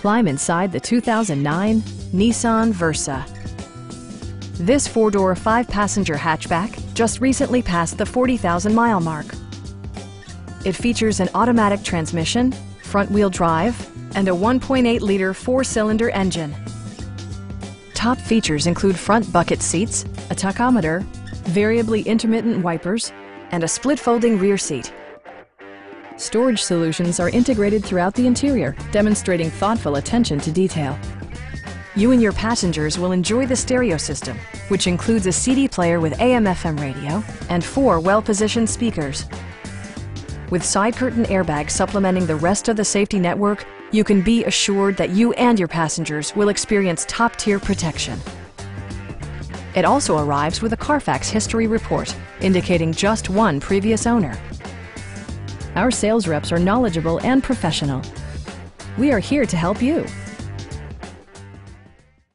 Climb inside the 2009 Nissan Versa. This four-door, five-passenger hatchback just recently passed the 40,000-mile mark. It features an automatic transmission, front-wheel drive, and a 1.8-liter four-cylinder engine. Top features include front bucket seats, a tachometer, variably intermittent wipers, and a split-folding rear seat. Storage solutions are integrated throughout the interior, demonstrating thoughtful attention to detail. You and your passengers will enjoy the stereo system, which includes a CD player with AM-FM radio and four well-positioned speakers. With side curtain airbags supplementing the rest of the safety network, you can be assured that you and your passengers will experience top-tier protection. It also arrives with a Carfax history report, indicating just one previous owner. Our sales reps are knowledgeable and professional. We are here to help you.